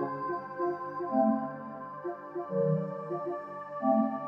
Thank you.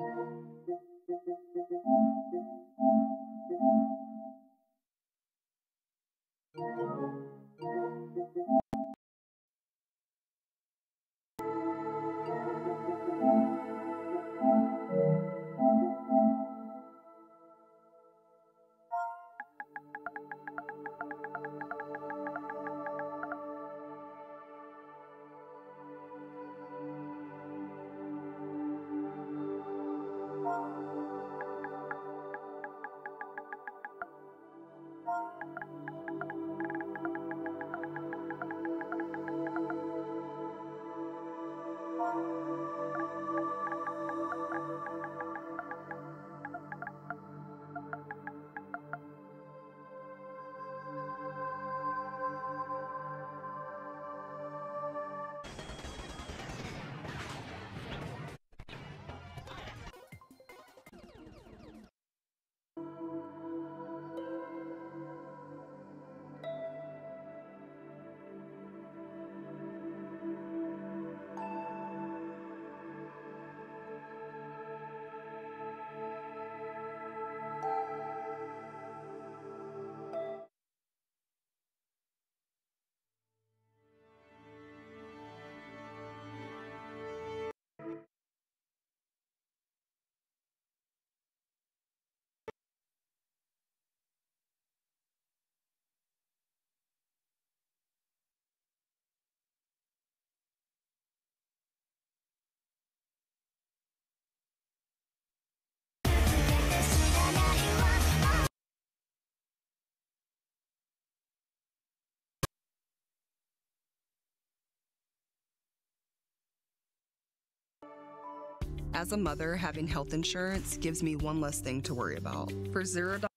Thank you. As a mother, having health insurance gives me one less thing to worry about. For $0,